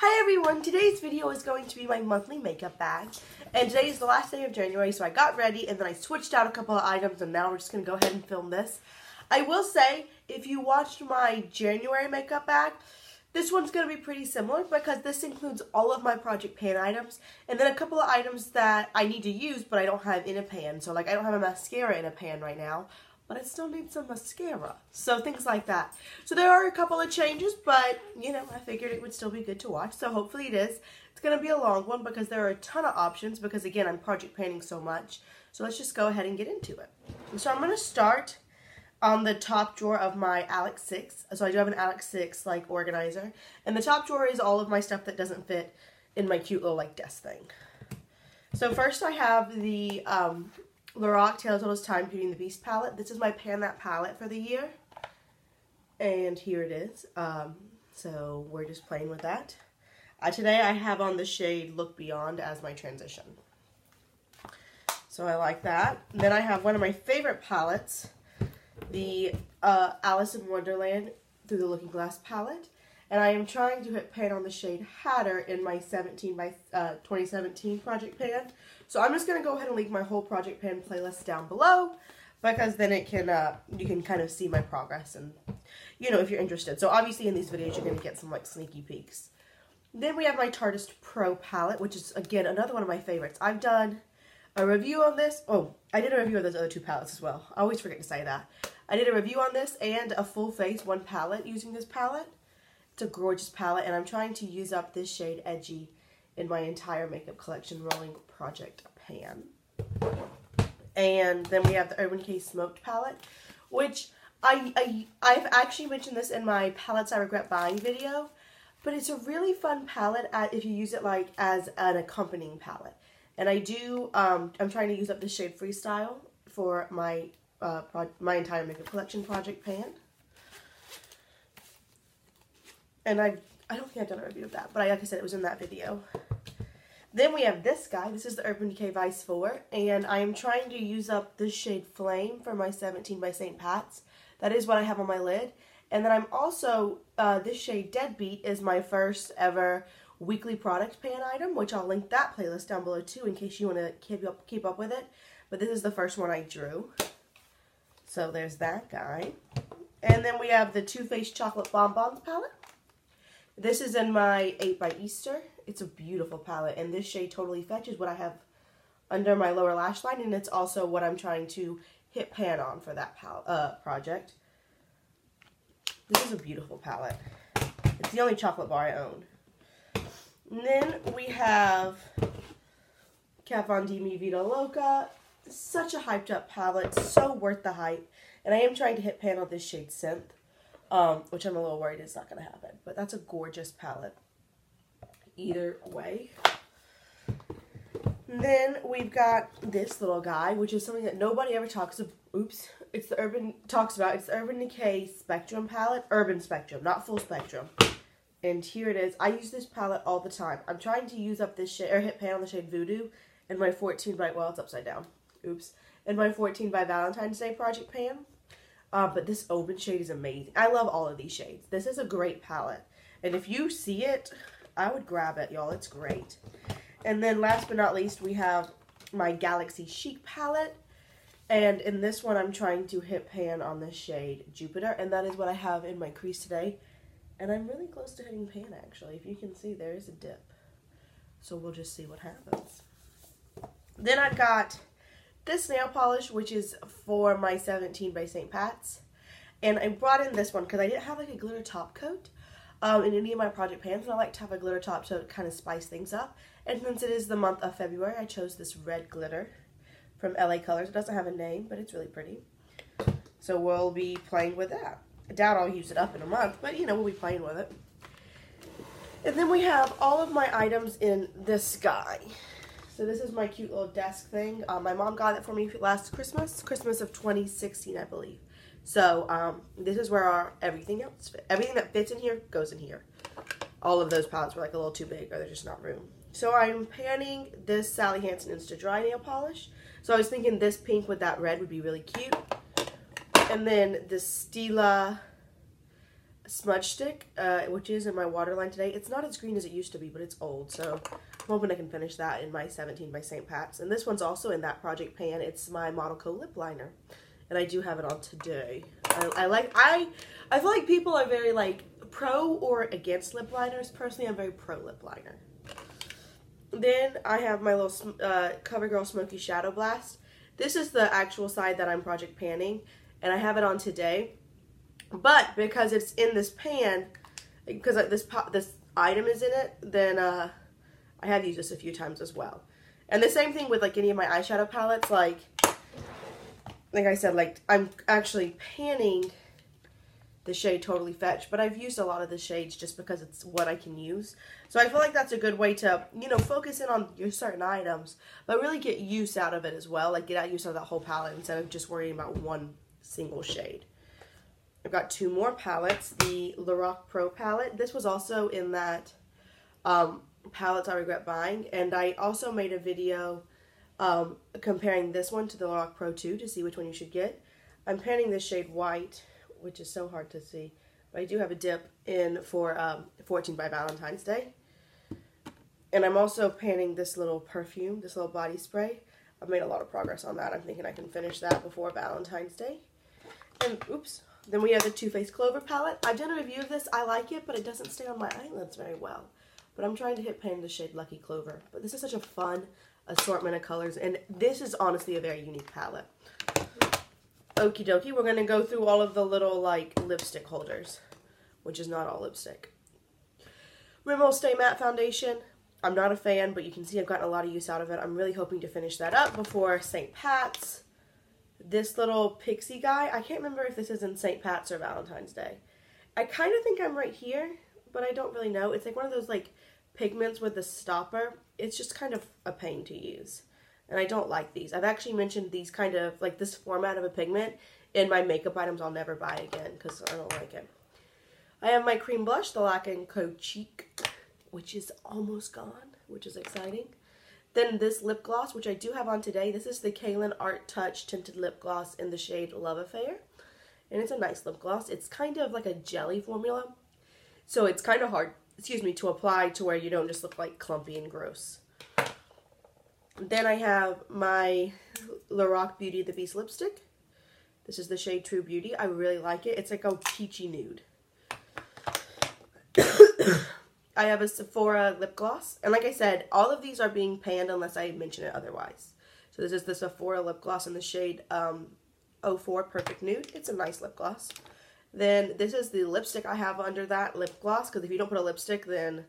Hi everyone, today's video is going to be my monthly makeup bag. And today is the last day of January, so I got ready and then I switched out a couple of items and now we're just going to go ahead and film this. I will say, if you watched my January makeup bag, this one's going to be pretty similar because this includes all of my Project Pan items and then a couple of items that I need to use but I don't have in a pan. So like I don't have a mascara in a pan right now but I still need some mascara. So things like that. So there are a couple of changes, but you know, I figured it would still be good to watch. So hopefully it is. It's going to be a long one because there are a ton of options because again, I'm project panning so much. So let's just go ahead and get into it. So I'm going to start on the top drawer of my Alex 6. So I do have an Alex 6 like organizer. And the top drawer is all of my stuff that doesn't fit in my cute little like desk thing. So first I have the um, Lorac Tales All This Time Beauty the Beast palette. This is my Pan That palette for the year. And here it is. Um, so we're just playing with that. Uh, today I have on the shade Look Beyond as my transition. So I like that. Then I have one of my favorite palettes, the uh, Alice in Wonderland Through the Looking Glass palette. And I am trying to hit pan on the shade Hatter in my 17 by uh, 2017 project pan. So I'm just going to go ahead and link my whole project pan playlist down below because then it can uh, you can kind of see my progress and you know if you're interested. So obviously in these videos you're going to get some like sneaky peeks. Then we have my Tarteist Pro palette, which is again another one of my favorites. I've done a review on this. Oh, I did a review of those other two palettes as well. I always forget to say that. I did a review on this and a full face one palette using this palette. It's a gorgeous palette and I'm trying to use up this shade Edgy in my entire makeup collection rolling project pan. And then we have the Urban Decay Smoked palette, which I, I, I've actually mentioned this in my palettes I regret buying video, but it's a really fun palette if you use it like as an accompanying palette. And I do, um, I'm trying to use up the shade Freestyle for my, uh, my entire makeup collection project pan. And I, I don't think I've done a review of that, but I, like I said, it was in that video. Then we have this guy. This is the Urban Decay Vice 4. And I am trying to use up the shade Flame for my 17 by St. Pat's. That is what I have on my lid. And then I'm also, uh, this shade Deadbeat is my first ever weekly product pan item, which I'll link that playlist down below too in case you want to keep up, keep up with it. But this is the first one I drew. So there's that guy. And then we have the Too Faced Chocolate Bonbons palette. This is in my 8 by Easter. It's a beautiful palette, and this shade totally fetches what I have under my lower lash line, and it's also what I'm trying to hit pan on for that uh, project. This is a beautiful palette. It's the only chocolate bar I own. And then we have Kat Von D Mi Vida Loca. Such a hyped up palette, so worth the hype. And I am trying to hit pan on this shade Synth, um, which I'm a little worried is not going to happen. But that's a gorgeous palette either way. Then we've got this little guy, which is something that nobody ever talks about. Oops. It's the Urban talks about. It's the Urban Decay Spectrum palette. Urban Spectrum, not full spectrum. And here it is. I use this palette all the time. I'm trying to use up this shade, or hit pan on the shade Voodoo, and my 14 by, well, it's upside down. Oops. And my 14 by Valentine's Day project pan. Uh, but this open shade is amazing. I love all of these shades. This is a great palette. And if you see it, I would grab it, y'all. It's great. And then last but not least, we have my Galaxy Chic palette. And in this one, I'm trying to hit pan on the shade Jupiter. And that is what I have in my crease today. And I'm really close to hitting pan, actually. If you can see, there is a dip. So we'll just see what happens. Then I've got this nail polish, which is for my 17 by St. Pat's. And I brought in this one because I didn't have like a glitter top coat um, in any of my project pans. And I like to have a glitter top to kind of spice things up. And since it is the month of February, I chose this red glitter from LA Colors. It doesn't have a name, but it's really pretty. So we'll be playing with that. I doubt I'll use it up in a month, but you know, we'll be playing with it. And then we have all of my items in this guy. So this is my cute little desk thing. Uh, my mom got it for me last Christmas, Christmas of 2016, I believe. So um, this is where our everything else fit. Everything that fits in here goes in here. All of those palettes were like a little too big or there's just not room. So I'm panning this Sally Hansen Insta Dri Nail Polish. So I was thinking this pink with that red would be really cute. And then the Stila smudge stick, uh, which is in my waterline today. It's not as green as it used to be, but it's old, so I'm hoping I can finish that in my 17 by St. Pat's. And this one's also in that project pan. It's my Model Co lip liner, and I do have it on today. I, I like I I feel like people are very like pro or against lip liners. Personally, I'm very pro lip liner. Then I have my little uh, CoverGirl Smoky Shadow Blast. This is the actual side that I'm project panning, and I have it on today. But because it's in this pan, because this this item is in it, then uh, I have used this a few times as well. And the same thing with like any of my eyeshadow palettes, like like I said, like I'm actually panning the shade Totally Fetch, but I've used a lot of the shades just because it's what I can use. So I feel like that's a good way to, you know, focus in on your certain items, but really get use out of it as well. Like get out use of that whole palette instead of just worrying about one single shade. I've got two more palettes. The Lorac Pro palette. This was also in that um, palettes I regret buying. And I also made a video um, comparing this one to the Lorac Pro 2 to see which one you should get. I'm panning this shade white which is so hard to see. But I do have a dip in for um, 14 by Valentine's Day. And I'm also panning this little perfume, this little body spray. I've made a lot of progress on that. I'm thinking I can finish that before Valentine's Day. And, oops, then we have the Too Faced Clover palette. I've done a review of this. I like it, but it doesn't stay on my eyelids very well. But I'm trying to hit pan the shade Lucky Clover. But this is such a fun assortment of colors. And this is honestly a very unique palette. Okie dokie, we're going to go through all of the little, like, lipstick holders, which is not all lipstick. Rimmel Stay Matte Foundation. I'm not a fan, but you can see I've gotten a lot of use out of it. I'm really hoping to finish that up before St. Pat's. This little Pixi guy, I can't remember if this is in St. Pat's or Valentine's Day. I kind of think I'm right here, but I don't really know. It's like one of those, like, pigments with a stopper. It's just kind of a pain to use and I don't like these. I've actually mentioned these kind of, like this format of a pigment in my makeup items I'll never buy again because I don't like it. I have my cream blush, the Lac & Co Cheek, which is almost gone, which is exciting. Then this lip gloss, which I do have on today. This is the Caily Art Touch Tinted Lip Gloss in the shade Love Affair. And it's a nice lip gloss. It's kind of like a jelly formula. So it's kind of hard, excuse me, to apply to where you don't just look like clumpy and gross. Then I have my Lorac Beauty the Beast lipstick. This is the shade True Beauty. I really like it. It's like a peachy nude. I have a Sephora lip gloss. And like I said, all of these are being panned unless I mention it otherwise. So this is the Sephora lip gloss in the shade um, 04 Perfect Nude. It's a nice lip gloss. Then this is the lipstick I have under that lip gloss. Because if you don't put a lipstick, then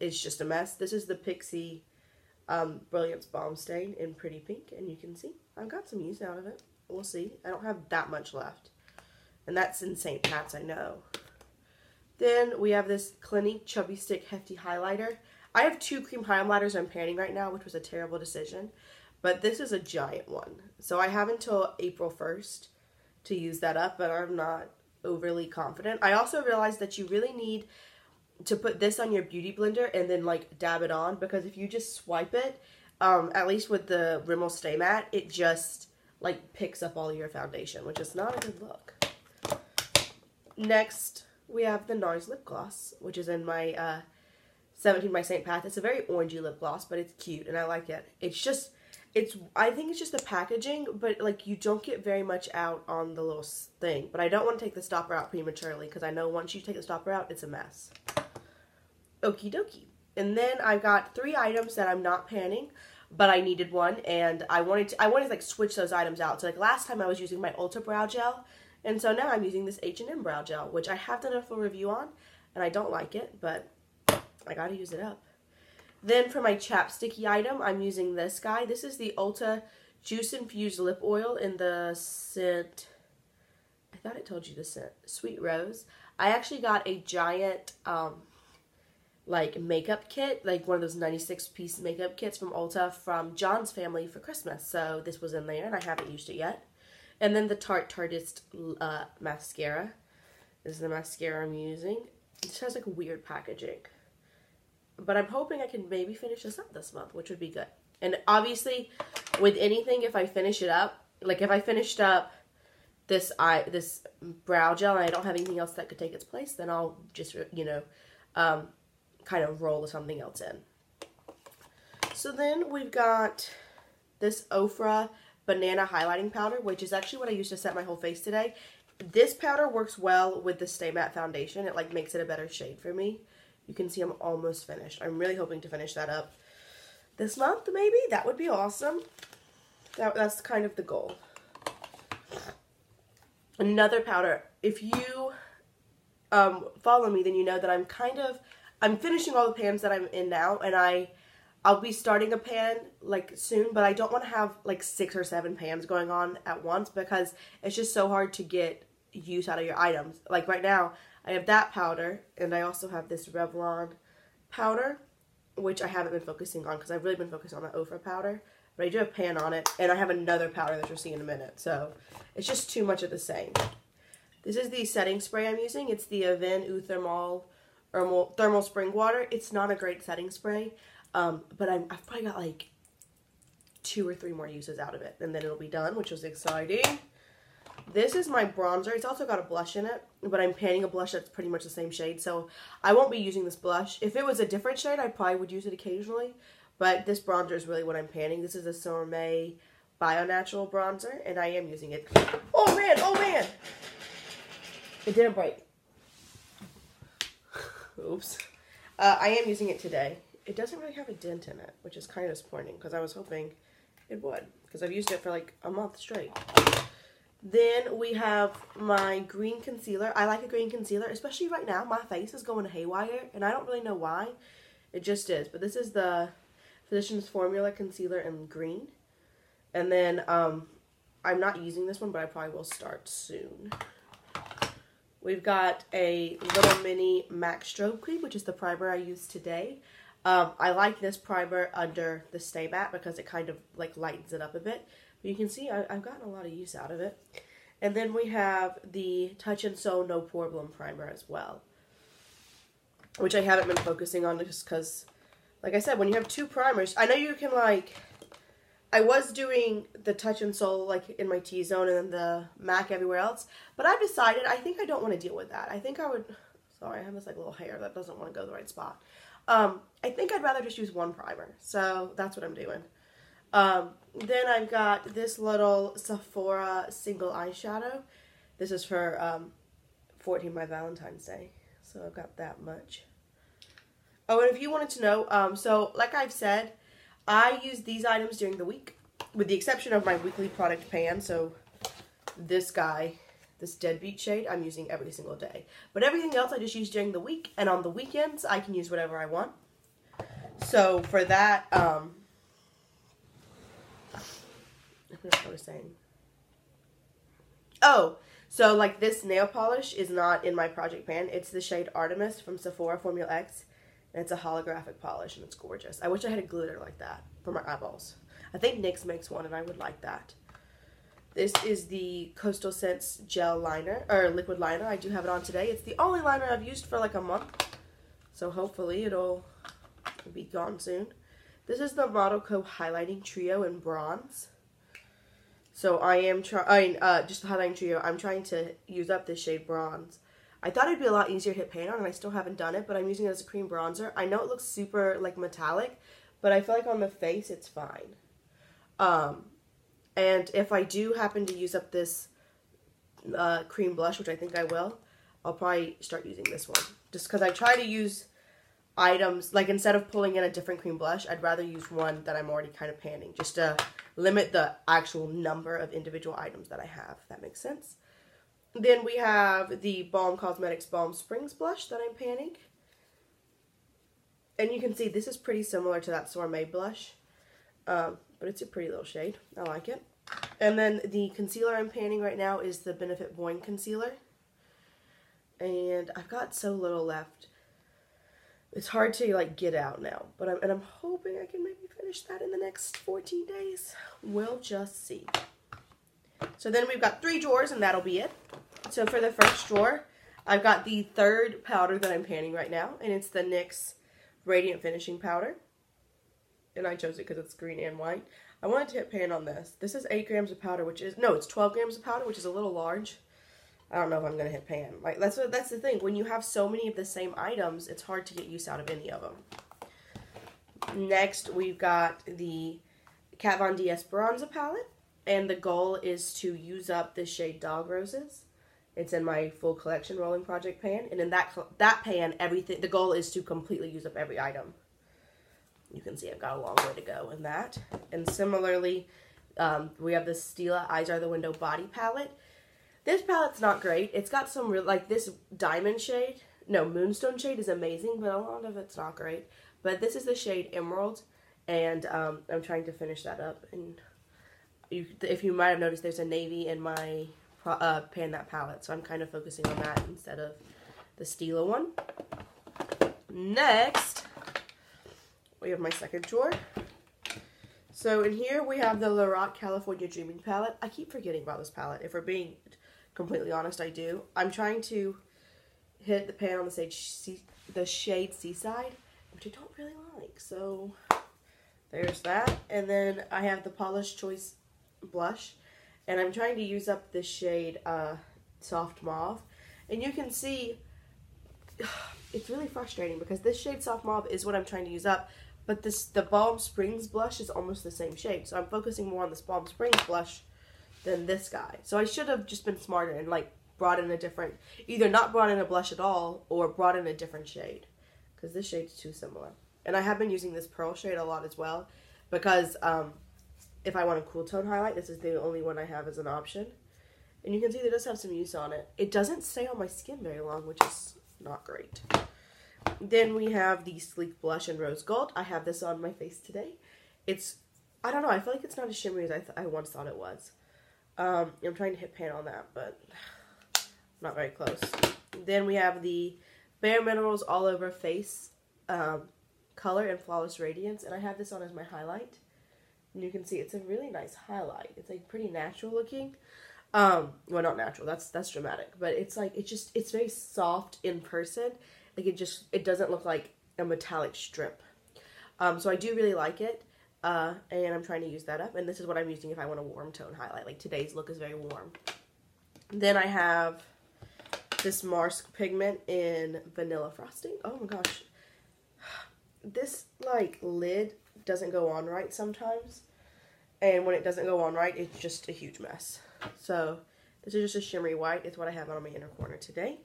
it's just a mess. This is the Pixi um, Brilliance Balm Stain in Pretty Pink, and you can see I've got some use out of it. We'll see. I don't have that much left. And that's in St. Pat's, I know. Then we have this Clinique Chubby Stick Hefty Highlighter. I have two cream highlighters I'm panning right now, which was a terrible decision. But this is a giant one. So I have until April 1st to use that up, but I'm not overly confident. I also realized that you really need to put this on your beauty blender and then like dab it on because if you just swipe it, um, at least with the Rimmel Stay Matte, it just like picks up all your foundation, which is not a good look. Next, we have the NARS lip gloss, which is in my uh, 17 by St. Pat. It's a very orangey lip gloss, but it's cute and I like it. It's just, it's, I think it's just the packaging, but like you don't get very much out on the little thing. But I don't want to take the stopper out prematurely because I know once you take the stopper out, it's a mess. Okie dokie. And then I've got three items that I'm not panning, but I needed one, and I wanted to, I wanted to like switch those items out. So like last time I was using my Ulta Brow Gel, and so now I'm using this H&M Brow Gel, which I have done a full review on, and I don't like it, but I gotta use it up. Then for my chapsticky item, I'm using this guy. This is the Ulta Juice Infused Lip Oil in the scent, I thought it told you the scent, Sweet Rose. I actually got a giant, um, like makeup kit, like one of those 96 piece makeup kits from Ulta from John's family for Christmas. So this was in there and I haven't used it yet. And then the Tarte Tarteist uh, mascara. This is the mascara I'm using. It has like weird packaging. But I'm hoping I can maybe finish this up this month, which would be good. And obviously, with anything, if I finish it up, like if I finished up this eye this brow gel and I don't have anything else that could take its place, then I'll just you know um, kind of roll something else in. So then we've got this Ofra banana highlighting powder, which is actually what I used to set my whole face today. This powder works well with the Stay Matte foundation. It like makes it a better shade for me. You can see I'm almost finished. I'm really hoping to finish that up this month, maybe. That would be awesome. That, that's kind of the goal. Another powder. If you um, follow me, then you know that I'm kind of, I'm finishing all the pans that I'm in now, and I, I'll be starting a pan like soon, but I don't want to have like six or seven pans going on at once because it's just so hard to get use out of your items. Like right now, I have that powder, and I also have this Revlon powder, which I haven't been focusing on because I've really been focusing on the Ofra powder. But I do have pan on it, and I have another powder that you'll see in a minute. So it's just too much of the same. This is the setting spray I'm using. It's the Eau Thermale Thermal, Thermal Spring Water. It's not a great setting spray, um, but i have probably got like two or three more uses out of it, and then it'll be done, which was exciting. This is my bronzer. It's also got a blush in it, but I'm panning a blush that's pretty much the same shade, so I won't be using this blush. If it was a different shade, I probably would use it occasionally, but this bronzer is really what I'm panning. This is a Sorme Bio Natural bronzer, and I am using it. Oh man, oh man! It didn't break. Oops. Uh, I am using it today. It doesn't really have a dent in it, which is kind of disappointing, because I was hoping it would, because I've used it for like a month straight. Then we have my green concealer. I like a green concealer, especially right now. My face is going haywire, and I don't really know why. It just is. But this is the Physicians Formula Concealer in green. And then um, I'm not using this one, but I probably will start soon. We've got a little mini MAC Strobe Cream, which is the primer I used today. Um, I like this primer under the Stay Matte because it kind of like lightens it up a bit. But you can see I, have gotten a lot of use out of it. And then we have the Touch in Sol No Poreblem Primer as well. Which I haven't been focusing on just because, like I said, when you have two primers, I know you can like, I was doing the Touch in Sol like in my T-zone and then the MAC everywhere else. But I've decided I think I don't want to deal with that. I think I would, sorry, I have this like little hair that doesn't want to go the right spot. Um, I think I'd rather just use one primer. So that's what I'm doing. Um, then I've got this little Sephora single eyeshadow. This is for um, 14 by Valentine's Day. So I've got that much. Oh, and if you wanted to know, um, so like I've said, I use these items during the week, with the exception of my weekly product pan. So this guy, this Deadbeat shade, I'm using every single day. But everything else I just use during the week, and on the weekends, I can use whatever I want. So for that, um, I was saying. Oh, so like this nail polish is not in my project pan. It's the shade Artemis from Sephora Formula X. And it's a holographic polish and it's gorgeous. I wish I had a glitter like that for my eyeballs. I think NYX makes one and I would like that. This is the Coastal Scents gel liner, or liquid liner. I do have it on today. It's the only liner I've used for like a month. So hopefully it'll be gone soon. This is the Model Co. Highlighting Trio in bronze. So I am trying, uh, just the highlighting trio, I'm trying to use up this shade bronze. I thought it'd be a lot easier to hit paint on, and I still haven't done it, but I'm using it as a cream bronzer. I know it looks super, like, metallic, but I feel like on the face, it's fine. Um, and if I do happen to use up this uh, cream blush, which I think I will, I'll probably start using this one. Just because I try to use items, like instead of pulling in a different cream blush, I'd rather use one that I'm already kind of panning, just to limit the actual number of individual items that I have, that makes sense. Then we have the Balm Cosmetics Balm Springs blush that I'm panning. And you can see this is pretty similar to that Sorme blush, um, but it's a pretty little shade. I like it. And then the concealer I'm panning right now is the Benefit Boing Concealer. And I've got so little left it's hard to like get out now, but I'm, and I'm hoping I can maybe finish that in the next 14 days. We'll just see. So then we've got three drawers and that'll be it. So for the first drawer, I've got the third powder that I'm panning right now, and it's the NYX Radiant Finishing Powder. And I chose it because it's green and white. I wanted to hit pan on this. This is 8 grams of powder, which is, no, it's 12 grams of powder, which is a little large. I don't know if I'm going to hit pan. Like, that's what, that's the thing. When you have so many of the same items, it's hard to get use out of any of them. Next, we've got the Kat Von D Esperanza palette. And the goal is to use up the shade Dog Roses. It's in my full collection rolling project pan. And in that that pan, everything the goal is to completely use up every item. You can see I've got a long way to go in that. And similarly, um, we have the Stila Eyes Are the Window Body Palette. This palette's not great. It's got some real, like this diamond shade. No, moonstone shade is amazing, but a lot of it's not great. But this is the shade Emerald, and um, I'm trying to finish that up. And you, if you might have noticed, there's a navy in my uh, pan that palette, so I'm kind of focusing on that instead of the Stila one. Next, we have my second drawer. So in here we have the Lorac California Dreaming palette. I keep forgetting about this palette. If we're being completely honest, I do. I'm trying to hit the pan on the shade, the shade Seaside, which I don't really like. So there's that. And then I have the Polish Choice blush. And I'm trying to use up the shade uh, Soft Mauve. And you can see, it's really frustrating because this shade Soft Mauve is what I'm trying to use up. But this the Balm Springs blush is almost the same shade. So I'm focusing more on this Balm Springs blush than this guy. So I should have just been smarter and like brought in a different, either not brought in a blush at all or brought in a different shade. Because this shade's too similar. And I have been using this pearl shade a lot as well. Because um, if I want a cool tone highlight, this is the only one I have as an option. And you can see that it does have some use on it. It doesn't stay on my skin very long, which is not great. Then we have the Sleek Blush in Rose Gold. I have this on my face today. It's, I don't know, I feel like it's not as shimmery as I, I once thought it was. Um, I'm trying to hit pan on that, but not very close. Then we have the Bare Minerals All Over Face um, Color and Flawless Radiance, and I have this on as my highlight. And you can see it's a really nice highlight. It's like pretty natural looking. Um, well, not natural. That's that's dramatic, but it's like it just it's very soft in person. Like it just it doesn't look like a metallic strip. Um, so I do really like it. Uh, and I'm trying to use that up. And this is what I'm using if I want a warm tone highlight. Like today's look is very warm. Then I have this Mars pigment in Vanilla Frosting. Oh my gosh. This like lid doesn't go on right sometimes. And when it doesn't go on right, it's just a huge mess. So this is just a shimmery white. It's what I have on my inner corner today.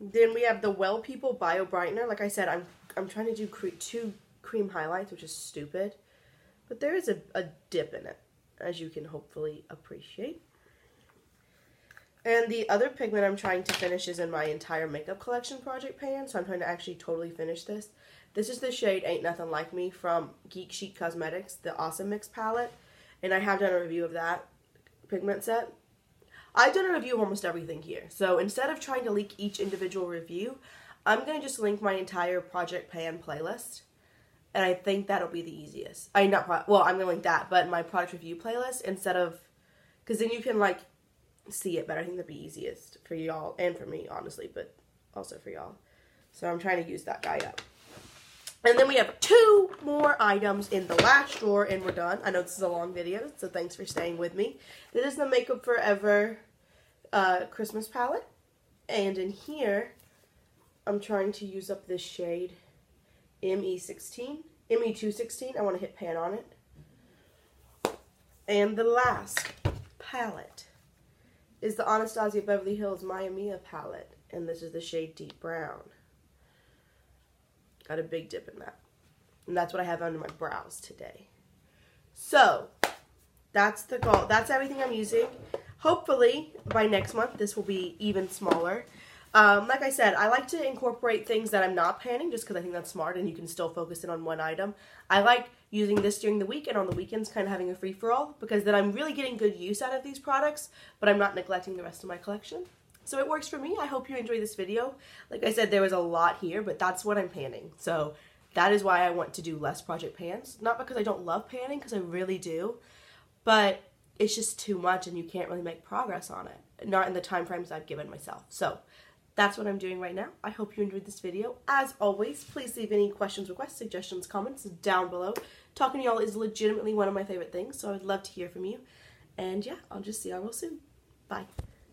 Then we have the W3LL People Bio Brightener. Like I said, I'm I'm trying to do cre two cream highlights, which is stupid. But there is a, a dip in it, as you can hopefully appreciate. And the other pigment I'm trying to finish is in my entire makeup collection project pan, so I'm trying to actually totally finish this. This is the shade Ain't Nothing Like Me from Geek Chic Cosmetics, the Awesome Mix palette. And I have done a review of that pigment set. I've done a review of almost everything here. So instead of trying to link each individual review, I'm going to just link my entire Project Pan playlist. And I think that'll be the easiest. I not pro well, I'm going to link that, but my product review playlist instead of cuz then you can like see it better. I think that'd be easiest for y'all and for me, honestly, but also for y'all. So I'm trying to use that guy up. And then we have two more items in the last drawer and we're done. I know this is a long video, so thanks for staying with me. This is the Makeup Forever uh, Christmas palette. And in here, I'm trying to use up this shade ME16, ME216. I want to hit pan on it. And the last palette is the Anastasia Beverly Hills Maya Mia palette. And this is the shade Deep Brown. Got a big dip in that. And that's what I have under my brows today. So, that's the goal. That's everything I'm using. Hopefully, by next month, this will be even smaller. Um, like I said, I like to incorporate things that I'm not panning just because I think that's smart and you can still focus in on one item. I like using this during the week and on the weekends kind of having a free-for-all because then I'm really getting good use out of these products, but I'm not neglecting the rest of my collection. So it works for me. I hope you enjoyed this video. Like I said, there was a lot here, but that's what I'm panning. So that is why I want to do less project pans. Not because I don't love panning, because I really do, but it's just too much and you can't really make progress on it. Not in the time frames I've given myself. So that's what I'm doing right now. I hope you enjoyed this video. As always, please leave any questions, requests, suggestions, comments down below. Talking to y'all is legitimately one of my favorite things, so I would love to hear from you. And yeah, I'll just see y'all real soon. Bye.